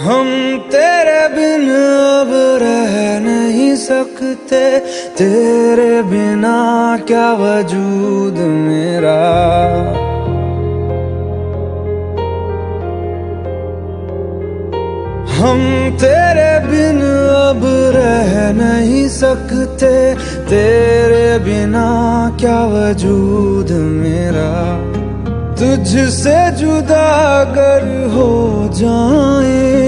हम तेरे बिन अब रह नहीं सकते। तेरे बिना क्या वजूद मेरा? हम तेरे बिन अब रह नहीं सकते। तेरे बिना क्या वजूद मेरा? तुझसे जुदा अगर हो जाएँगे